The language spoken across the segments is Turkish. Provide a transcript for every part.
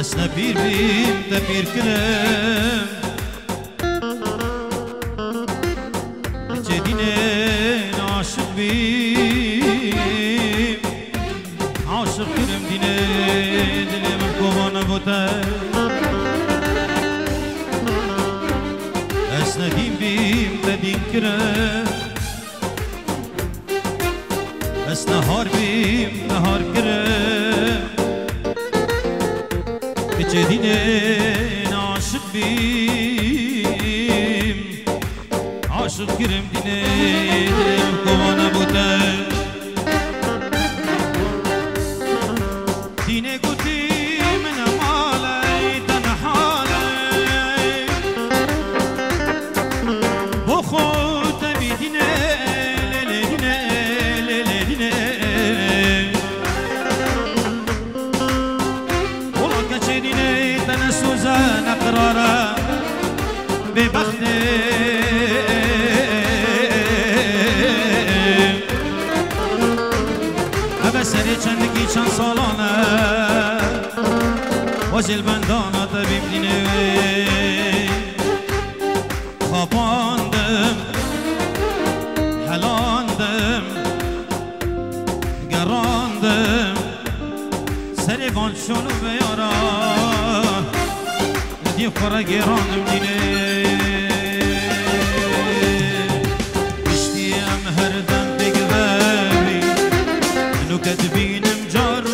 Ez ne bir de bir kinem Cedine Sud kirim dine, kovana bu sil ben dana tabibdine Kapandım Helandım Gerandım Serivan şunu ve yara Diye para gerandım dine İştiyem her demde gibi Nuket binim carım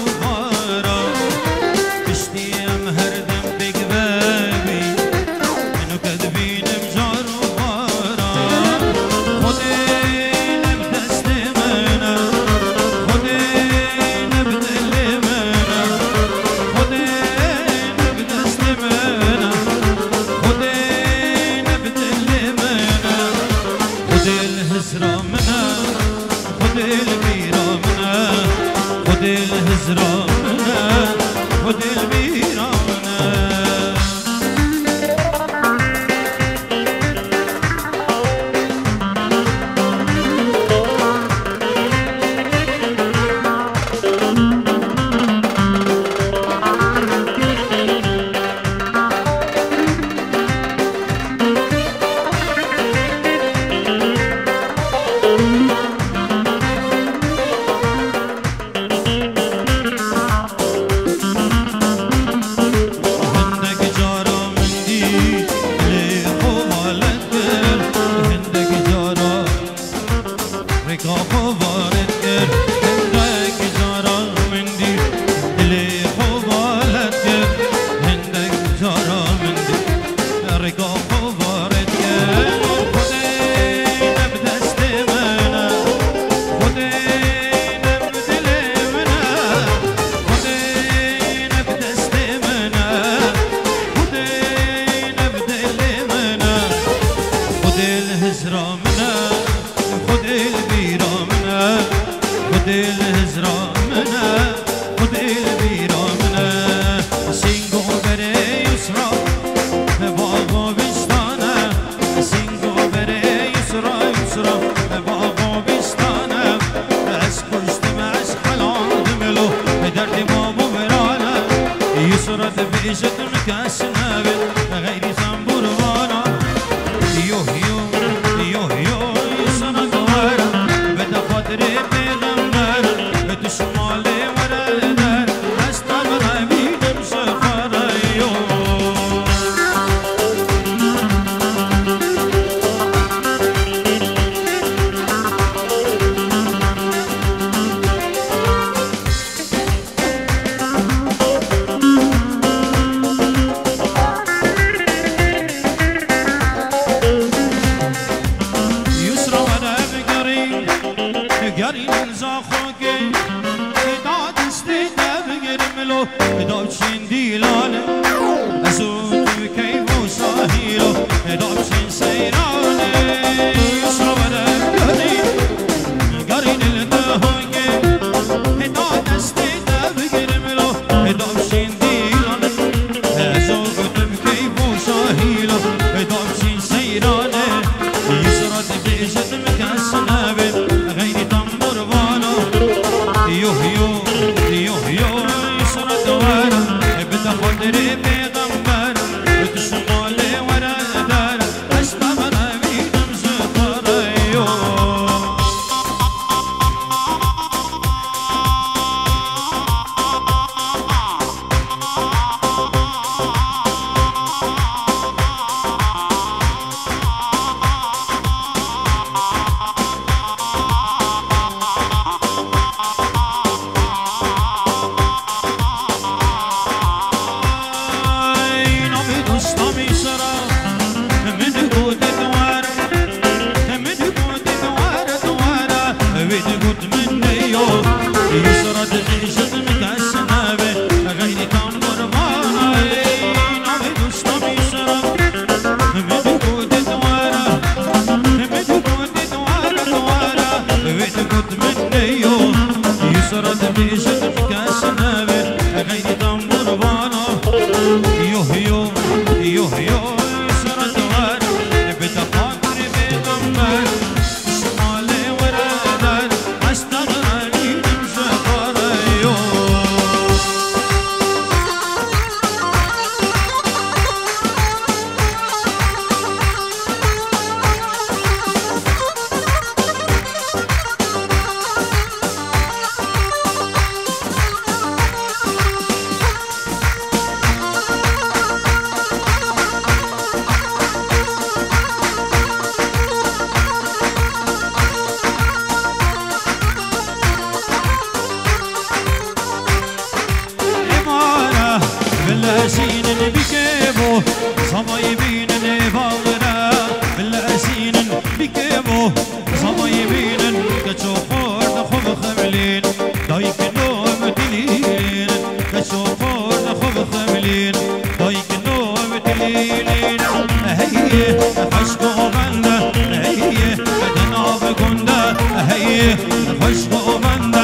خملين كشوف نخوف خملين ضيق النوم تليلين هي خشق بدن آب بدنا بقنا هي خشق وغنى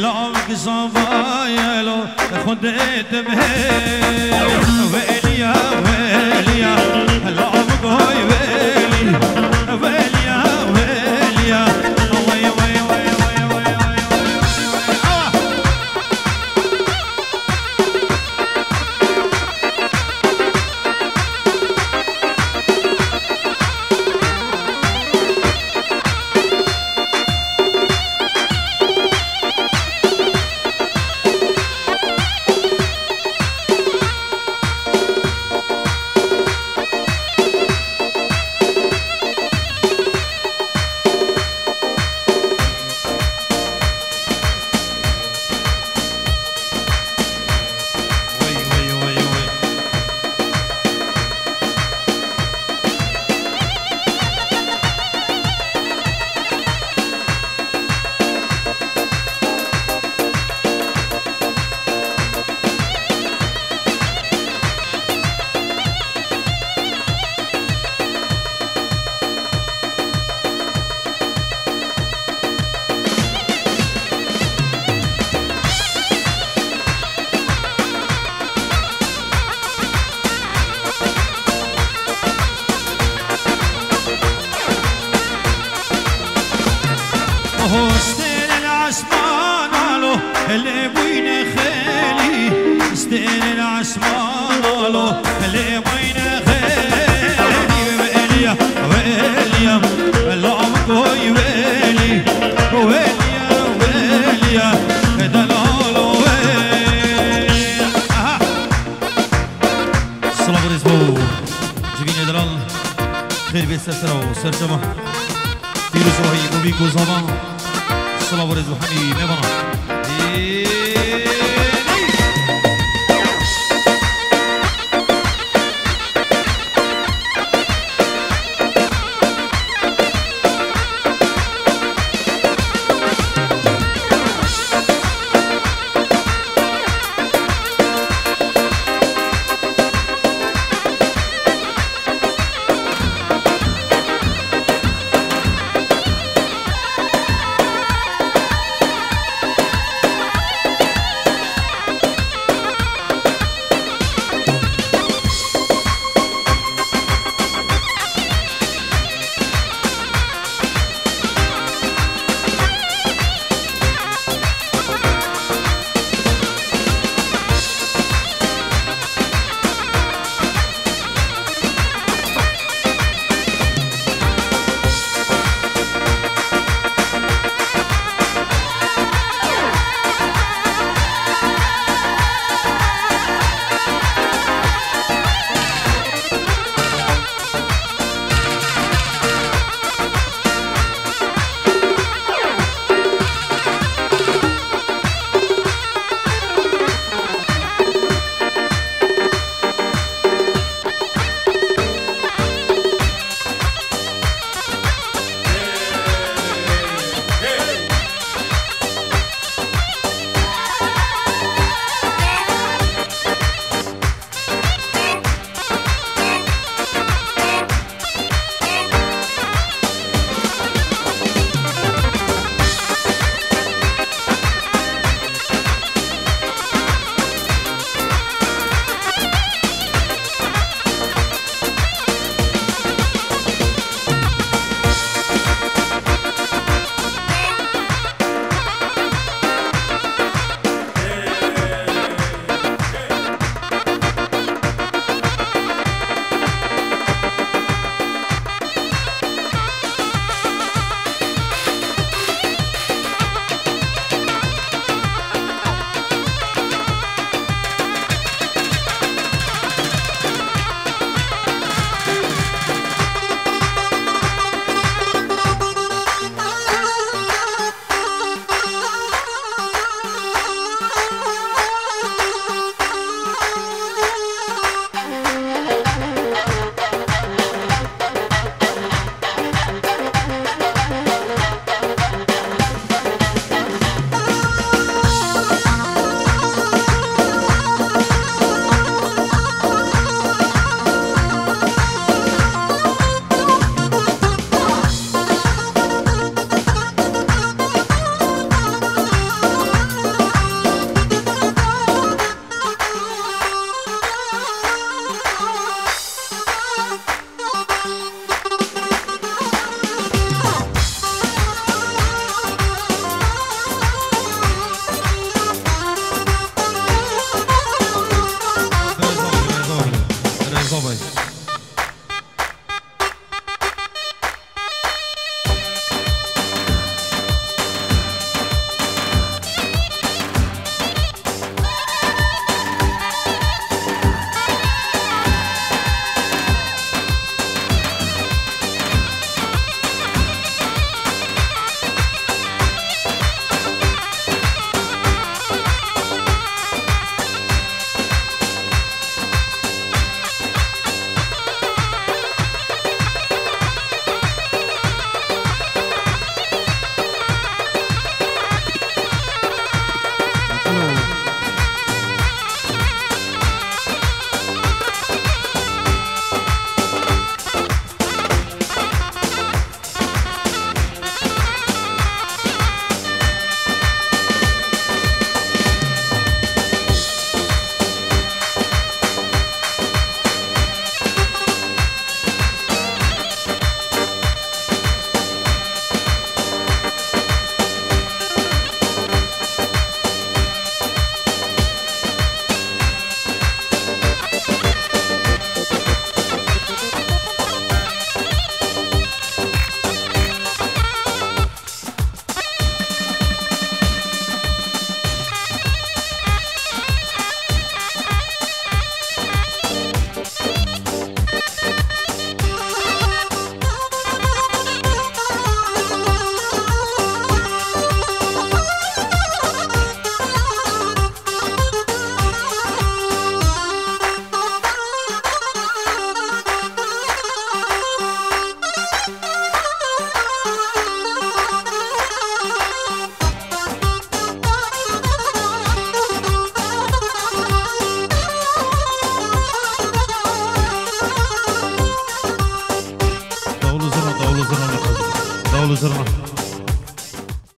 لعمق صبايا لو خدت بهي ويلي يا ويلي شما. پیروز راهی گوی سلام سلاوار زوحنی نبانم